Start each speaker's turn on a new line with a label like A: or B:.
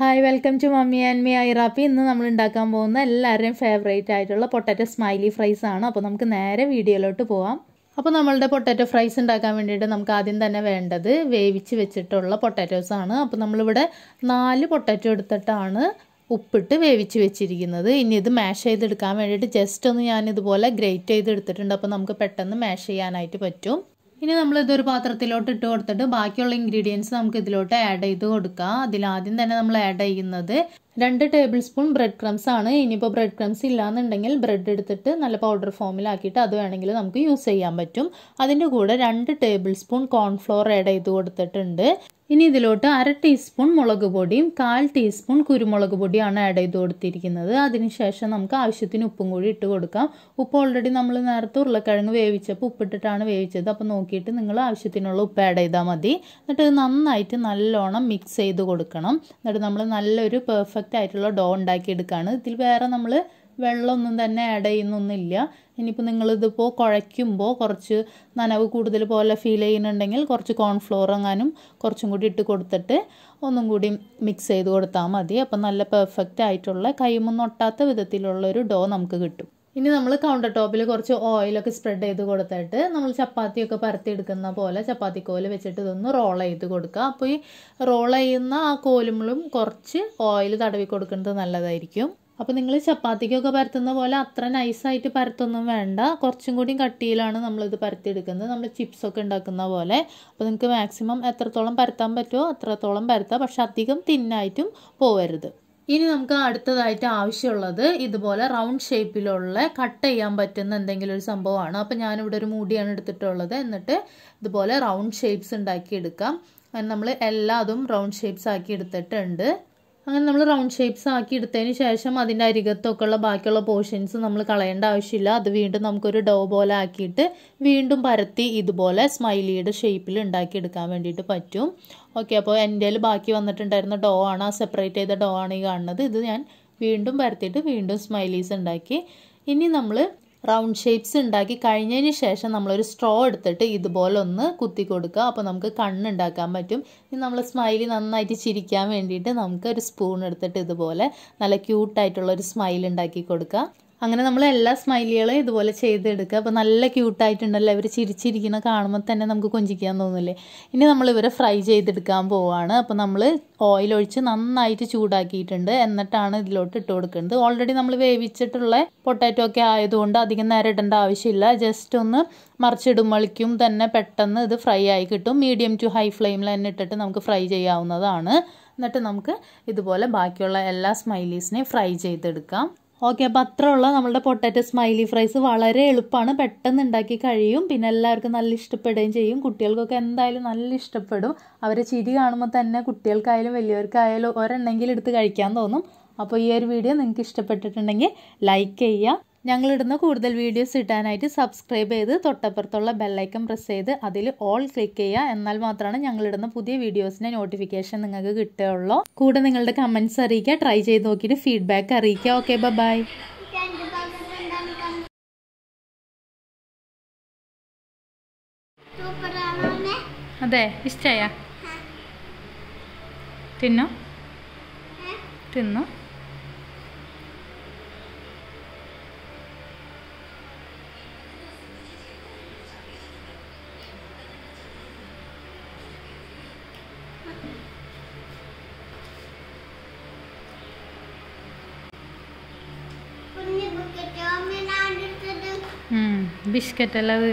A: Hi welcome to mummy and me ഐറാപ്പി ഇന്ന് നമ്മൾ ഉണ്ടാക്കാൻ പോകുന്ന എല്ലാവരുടെയും ഫേവറേറ്റ് ആയിട്ടുള്ള പൊട്ടാറ്റോ സ്മൈലി ഫ്രൈസ് ആണ്. അപ്പോൾ നമുക്ക് നേരെ വീഡിയോയിലോട്ട് പോവാം. അപ്പോൾ നമ്മളുടെ പൊട്ടാറ്റോ ഫ്രൈസ് ഉണ്ടാക്കാൻ വേണ്ടിയിട്ട് നമുക്ക് ആദ്യം തന്നെ വേണ്ടത് വേവിച്ച് വെച്ചിട്ടുള്ള പൊട്ടാറ്റോസ് ആണ്. അപ്പോൾ നമ്മളിവിടെ നാല് പൊട്ടാറ്റോ എടുത്തിട്ടാണ് ഉപ്പിട്ട് വേവിച്ച് വെച്ചിരിക്കുന്നത്. ഇനി ഇത് മാഷ് ചെയ്തെടുക്കാൻ വേണ്ടിയിട്ട് ജസ്റ്റ് ഒന്ന് ഞാൻ ഇതുപോലെ ഗ്രേറ്റ് ചെയ്തെടുത്തിട്ടുണ്ട്. അപ്പോൾ നമുക്ക് പെട്ടെന്ന് മാഷ് ചെയ്യാനായിട്ട് പറ്റും. ഇനി നമ്മൾ ഇതൊരു പാത്രത്തിലോട്ട് ഇട്ട് കൊടുത്തിട്ട് ബാക്കിയുള്ള ഇൻഗ്രീഡിയൻസ് നമുക്ക് ഇതിലോട്ട് ആഡ് ചെയ്ത് കൊടുക്കാം. അതിലാദ്യം തന്നെ നമ്മൾ ആഡ് ചെയ്യുന്നത് രണ്ട് ടേബിൾ സ്പൂൺ ബ്രെഡ് ക്രംസ് ആണ്. ഇനിയിപ്പോൾ ബ്രെഡ് ക്രംസ് ഇല്ലാന്നുണ്ടെങ്കിൽ ബ്രെഡ് എടുത്തിട്ട് നല്ല പൗഡർ ഫോമിലാക്കിയിട്ട് അത് വേണമെങ്കിൽ നമുക്ക് യൂസ് ചെയ്യാൻ പറ്റും. അതിന്റെ കൂടെ രണ്ട് ടേബിൾ സ്പൂൺ കോൺഫ്ലോർ ആഡ് ചെയ്ത് കൊടുത്തിട്ടുണ്ട്. ഇനി ഇതിലോട്ട് അര ടീസ്പൂൺ മുളക് പൊടിയും കാൽ ടീസ്പൂൺ കുരുമുളക് പൊടിയാണ് ആഡ് ചെയ്ത് കൊടുത്തിരിക്കുന്നത്. അതിനുശേഷം നമുക്ക് ആവശ്യത്തിന് ഉപ്പും കൂടി ഇട്ട് കൊടുക്കാം. ഉപ്പ് ഓൾറെഡി നമ്മൾ നേരത്തെ ഉരുളക്കിഴങ്ങ് വേവിച്ചപ്പോൾ ഉപ്പിട്ടിട്ടാണ് വേവിച്ചത്. അപ്പോൾ നോക്കിയിട്ട് നിങ്ങൾ ആവശ്യത്തിനുള്ള ഉപ്പ് ആഡ് ചെയ്താൽ മതി. എന്നിട്ട് നന്നായിട്ട് നല്ലോണം മിക്സ് ചെയ്ത് കൊടുക്കണം. എന്നിട്ട് നമ്മൾ നല്ലൊരു പെർഫെക്റ്റ് ആയിട്ടുള്ള ഡോ ഉണ്ടാക്കിയെടുക്കുകയാണ് ഇതിൽ വേറെ നമ്മൾ വെള്ളമൊന്നും തന്നെ ആഡ് ചെയ്യുന്നൊന്നുമില്ല. ഇനിയിപ്പോൾ നിങ്ങളിതിപ്പോൾ കുഴയ്ക്കുമ്പോൾ കുറച്ച് നനവ് കൂടുതൽ പോലെ ഫീൽ ചെയ്യുന്നുണ്ടെങ്കിൽ കുറച്ച് കോൺഫ്ലോർ എങ്ങാനും കുറച്ചും കൂടി ഇട്ട് കൊടുത്തിട്ട് ഒന്നും കൂടി മിക്സ് ചെയ്ത് കൊടുത്താൽ മതി. അപ്പം നല്ല പെർഫെക്റ്റ് ആയിട്ടുള്ള കൈമൊന്നും ഒട്ടാത്ത വിധത്തിലുള്ള ഒരു ഡോ നമുക്ക് കിട്ടും. ഇനി നമ്മൾ കൗണ്ടർ ടോപ്പിൽ കുറച്ച് ഓയിലൊക്കെ സ്പ്രെഡ് ചെയ്ത് കൊടുത്തിട്ട് നമ്മൾ ചപ്പാത്തിയൊക്കെ പരത്തിയെടുക്കുന്ന പോലെ ചപ്പാത്തി കോൽ വെച്ചിട്ട് ഇതൊന്ന് റോൾ ചെയ്ത് കൊടുക്കുക. അപ്പോൾ ഈ റോൾ ചെയ്യുന്ന ആ കോലുമ്പളും കുറച്ച് ഓയിൽ തടവി കൊടുക്കുന്നത് നല്ലതായിരിക്കും. അപ്പോൾ നിങ്ങൾ ചപ്പാത്തിക്കൊക്കെ പരത്തുന്ന പോലെ അത്ര നൈസായിട്ട് പരത്തൊന്നും വേണ്ട. കുറച്ചും കൂടി കട്ടിയിലാണ് നമ്മളിത് പരത്തിയെടുക്കുന്നത്. നമ്മൾ ചിപ്സൊക്കെ ഉണ്ടാക്കുന്ന പോലെ. അപ്പോൾ നിങ്ങൾക്ക് മാക്സിമം എത്രത്തോളം പരത്താൻ പറ്റുമോ അത്രത്തോളം പരത്താം. പക്ഷെ അധികം തിന്നായിട്ടും പോവരുത്. ഇനി നമുക്ക് അടുത്തതായിട്ട് ആവശ്യമുള്ളത് ഇതുപോലെ റൗണ്ട് ഷേപ്പിലുള്ള കട്ട് ചെയ്യാൻ പറ്റുന്ന എന്തെങ്കിലും ഒരു സംഭവമാണ്. അപ്പോൾ ഞാനിവിടെ ഒരു മൂടിയാണ് എടുത്തിട്ടുള്ളത്. എന്നിട്ട് ഇതുപോലെ റൗണ്ട് ഷേപ്സ് ഉണ്ടാക്കി എടുക്കാം നമ്മൾ എല്ലാതും റൗണ്ട് ഷേപ്സ് ആക്കി എടുത്തിട്ടുണ്ട്. അങ്ങനെ നമ്മൾ റൗണ്ട് ഷേപ്സ് ആക്കി എടുത്തതിന് ശേഷം അതിന്റെ അരികത്തൊക്കെ ഉള്ള ബാക്കിയുള്ള പോർഷൻസ് നമ്മൾ കളയേണ്ട ആവശ്യമില്ല. അത് വീണ്ടും നമുക്കൊരു ഡോ പോലെ ആക്കിയിട്ട് വീണ്ടും പരത്തി ഇതുപോലെ സ്മൈലിയുടെ ഷേപ്പിൽ ഉണ്ടാക്കിയെടുക്കാൻ വേണ്ടിയിട്ട് പറ്റും. ഓക്കെ അപ്പോൾ എന്റെ ബാക്കി വന്നിട്ടുണ്ടായിരുന്ന ഡോ ആണ്. ആ സെപ്പറേറ്റ് ചെയ്ത ഡോ ആണ് ഈ കാണുന്നത്. ഇത് ഞാൻ വീണ്ടും പരത്തിയിട്ട് വീണ്ടും സ്മൈലീസ് ഉണ്ടാക്കി. ഇനി നമ്മൾ റൗണ്ട് ഷേപ്സ് ഉണ്ടാക്കി കഴിഞ്ഞതിന് ശേഷം നമ്മളൊരു സ്ട്രോ എടുത്തിട്ട് ഇതുപോലെ ഒന്ന് കുത്തി കൊടുക്കുക. അപ്പോൾ നമുക്ക് കണ്ണുണ്ടാക്കാൻ പറ്റും. ഇനി നമ്മൾ സ്മൈലി നന്നായിട്ട് ചിരിക്കാൻ വേണ്ടിയിട്ട് നമുക്ക് ഒരു സ്പൂൺ എടുത്തിട്ട് ഇതുപോലെ നല്ല ക്യൂട്ടായിട്ടുള്ള ഒരു സ്മൈൽ ഉണ്ടാക്കി കൊടുക്കുക. അങ്ങനെ നമ്മൾ എല്ലാ സ്മൈലികളും ഇതുപോലെ ചെയ്തെടുക്കുക. അപ്പോൾ നല്ല ക്യൂട്ടായിട്ടുണ്ടല്ലോ ഇവർ ചിരിച്ചിരിക്കുന്ന കാണുമ്പോൾ തന്നെ നമുക്ക് കൊഞ്ചിക്കാൻ തോന്നില്ലേ? ഇനി നമ്മൾ ഇവരെ ഫ്രൈ ചെയ്തെടുക്കാൻ പോവുകയാണ് അപ്പോൾ നമ്മൾ ഓയിൽ ഒഴിച്ച് നന്നായിട്ട് ചൂടാക്കിയിട്ടുണ്ട്. എന്നിട്ടാണ് ഇതിലോട്ട് ഇട്ട് കൊടുക്കുന്നത്. ഓൾറെഡി നമ്മൾ വേവിച്ചിട്ടുള്ള പൊട്ടാറ്റോ ഒക്കെ ആയതുകൊണ്ട് അധികം നേരം ഇടേണ്ട ആവശ്യമില്ല. ജസ്റ്റ് ഒന്ന് മറിച്ചിടുമ്പോഴേക്കും തന്നെ പെട്ടെന്ന് ഇത് ഫ്രൈ ആയി കിട്ടും. മീഡിയം ടു ഹൈ ഫ്ലെയിമിൽ തന്നെ ഇട്ടിട്ട് നമുക്ക് ഫ്രൈ ചെയ്യാവുന്നതാണ്. എന്നിട്ട് നമുക്ക് ഇതുപോലെ ബാക്കിയുള്ള എല്ലാ സ്മൈലീസിനെയും ഫ്രൈ ചെയ്തെടുക്കാം. ഓക്കെ അപ്പോൾ ഉള്ള നമ്മളുടെ പൊട്ടാറ്റോ സ്മൈലി ഫ്രൈസ് വളരെ എളുപ്പമാണ്. പെട്ടെന്ന് ഉണ്ടാക്കി കഴിയും. പിന്നെ എല്ലാവർക്കും നല്ല ഇഷ്ടപ്പെടുകയും ചെയ്യും. കുട്ടികൾക്കൊക്കെ എന്തായാലും നല്ല ഇഷ്ടപ്പെടും. അവരെ ചിരി കാണുമ്പോൾ തന്നെ കുട്ടികൾക്കായാലും വലിയവർക്കായാലും ഒരെണ്ണെങ്കിലും എടുത്ത് കഴിക്കാൻ തോന്നും. അപ്പോൾ ഈ ഒരു വീഡിയോ നിങ്ങൾക്ക് ഇഷ്ടപ്പെട്ടിട്ടുണ്ടെങ്കിൽ ലൈക്ക് ചെയ്യുക. ഞങ്ങളിടുന്ന കൂടുതൽ വീഡിയോസ് ഇടാനായിട്ട് സബ്സ്ക്രൈബ് ചെയ്ത് തൊട്ടപ്പുറത്തുള്ള ബെല്ലൈക്കൺ പ്രസ് ചെയ്ത് അതിൽ ഓൾ ക്ലിക്ക് ചെയ്യുക. എന്നാൽ മാത്രമാണ് ഞങ്ങളിടുന്ന പുതിയ വീഡിയോസിന്റെ നോട്ടിഫിക്കേഷൻ നിങ്ങൾക്ക് കിട്ടുകയുള്ളൂ. കൂടെ നിങ്ങളുടെ കമന്റ്സ് അറിയിക്കുക. ട്രൈ ചെയ്ത് നോക്കിയിട്ട് ഫീഡ്ബാക്ക് അറിയിക്കുക. ഓക്കെ ബൈ അതെ ഇഷ്ടമായ തിന്നോ? തിന്നോ? ബിസ്ക്കറ്റ് അല്ല അത്